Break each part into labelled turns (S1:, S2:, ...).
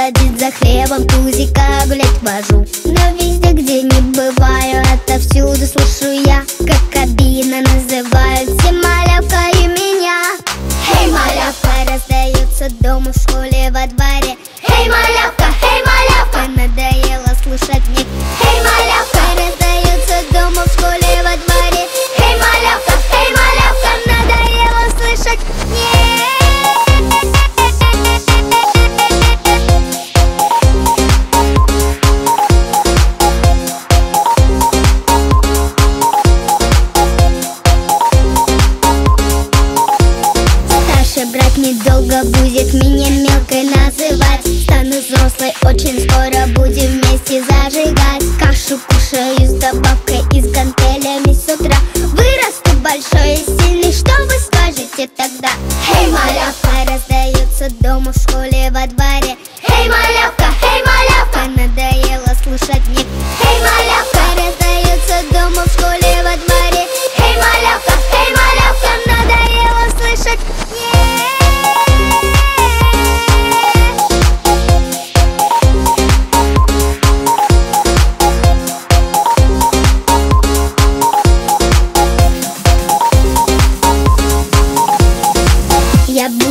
S1: Ходить за хлебом, тузика гулять вожу Но везде, где не бываю, это отовсюду слышу я. Недолго будет меня мелкой называть. Стану взрослой, очень скоро будем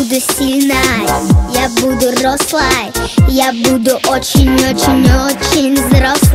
S1: буду сильной, я буду рослой, я буду очень-очень-очень взрослой.